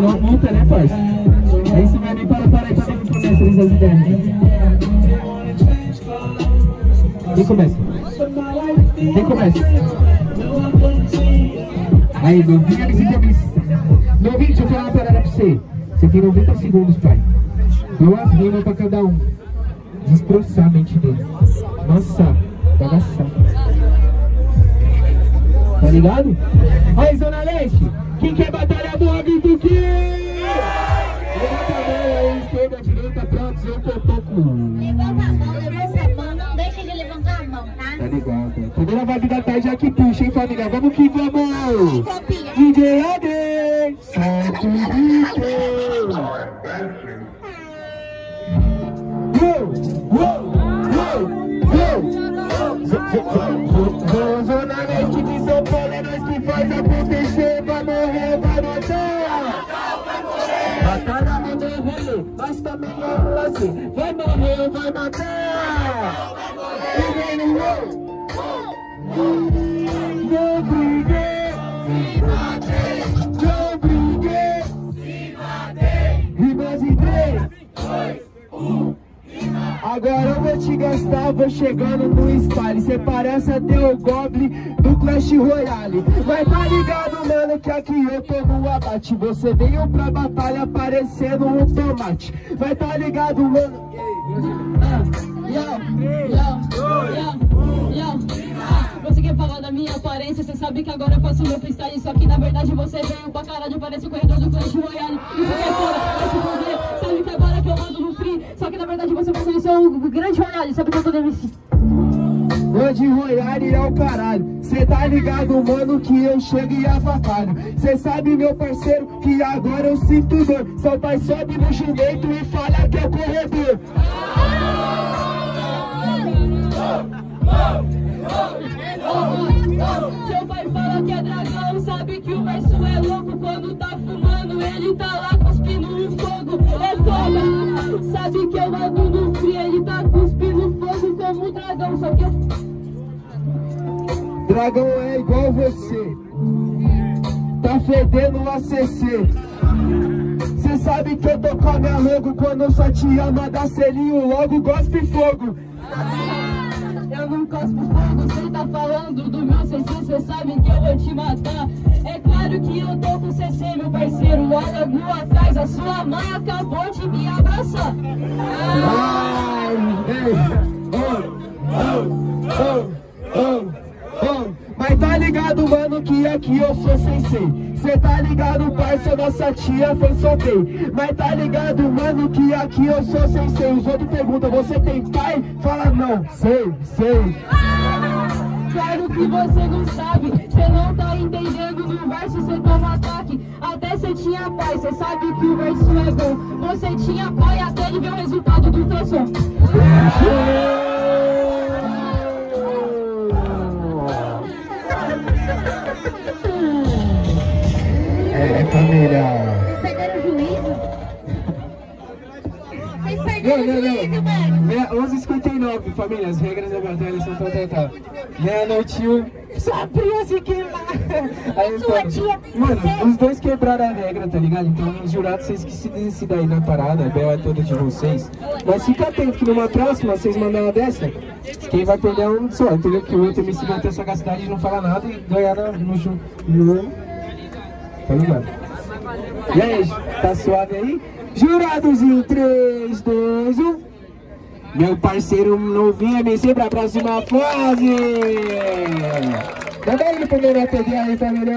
Melhor multa, né, parça? É isso mesmo, para, para aí, para aí, começa, Luiz as ideias. Quem começa? Quem começa? Aí, novinho, eles entrevistam. Novinho, deixa eu falar uma parada pra você. Você tem 90 segundos, pai. Duas rimas pra cada um. Destroçar a mente dele. Nossa, bagaçar. Tá ligado? Aí, Zona Leste, quem quer batalhar boa, grita o quê? Levanta a mão aí, esquerda, direita, pronto, eu tô, tô com... Levanta a mão, levanta a mão, não deixa de levantar a mão, tá? Tá ligado? Primeira vibe da tarde aqui puxa, hein, família? Vamos que vamos! DJ AD! Solta o grito! Uou, uou, uou, uou! Zo- zo- zo- zo- faz acontecer Vai morrer, vai matar Batalha mandou rolê, mas também é um lance Vai morrer, vai matar E vem no uou! Te gastar, vou chegando no style Cê parece até o Goblin do Clash Royale. Mas tá ligado, mano, que aqui eu tô no abate. Você veio pra batalha parecendo um tomate. Mas tá ligado, mano Você quer falar da minha aparência, você sabe que agora eu faço meu freestyle. Só que na verdade você veio pra caralho, parece o corredor do Clash Royale. E você fora, vai se Que você vai conhecer o grande Royale, sabe que eu tô dando esse Grande Royale é o caralho. Cê tá ligado, mano, que eu chego e avacalho Cê sabe, meu parceiro, que agora eu sinto dor. Seu pai sobe no jumento e fala que é o corredor. Seu pai fala que é dragão, sabe que o verso é louco. Quando tá fumando, ele tá lá sabe que eu mando no free Ele tá cuspindo fogo como um dragão Só que eu Dragão é igual você Tá fedendo o ACC Cê sabe que eu tô com a minha logo Quando eu só te amo, dá selinho logo Gospe fogo Eu não cospo fogo, cê tá falando do meu CC, cê sabe que eu vou te matar. É claro que eu tô com CC, meu parceiro. Olha no atrás, a sua mãe acabou de me Mas tá ligado, mano, que aqui eu sou sensei. Cê tá ligado, parça, nossa tia foi soltei Mas tá ligado, mano, que aqui eu sou sensei. Os outros perguntam, você tem pai? Fala não, sei, sei Claro que você não sabe, cê não tá entendendo no verso, cê toma ataque. Até cê tinha pai, cê sabe que o verso é bom. Você tinha pai até ele ver o resultado do teu som. É, família Não, não, não. mano. Meia- 11h59, família. As regras da batalha são tal, tal. Meia-noite, um. Sua tia se queimar. Aí, Sua então, tia Mano, os dois quebraram a regra, tá ligado? Então, os jurados, vocês que se decidem aí na parada, a bela é toda de vocês. Mas fica atento que numa próxima, vocês mandam uma dessa, quem vai perder é um só, entendeu? Que o outro MC vai ter essa sagacidade de não falar nada e ganhar no, no Tá ligado? E aí, tá suave aí? Jurados em 3, 2, 1. Meu parceiro novinho MC pra próxima fase. Manda ele pro meu TD aí, família.